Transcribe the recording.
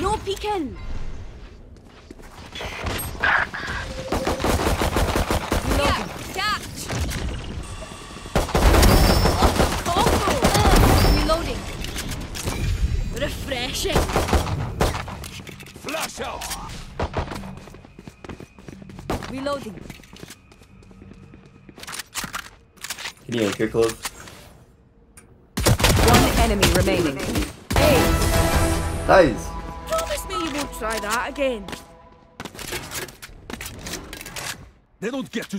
No peeking. Yeah, catch. Combo. Refreshing. Flash out! Reloading. Can you anchor close? One enemy remaining. Hey, Nice! Try that again. They don't get to